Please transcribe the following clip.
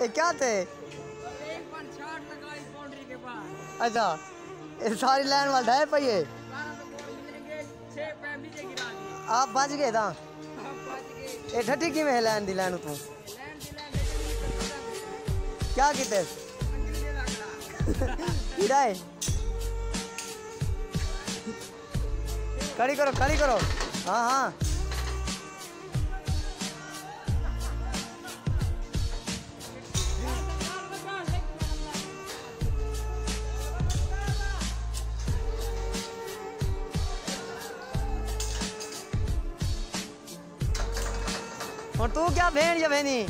ये क्या थे? के अच्छा ये सारी लाइन वाल ढाए पहिए आप बच गए था ये ठठी किवें है लाइन दी लाइन तू क्या किते? किराए खड़ी करो खड़ी करो। हाँ हाँ। और तू क्या भेड़ या भेनी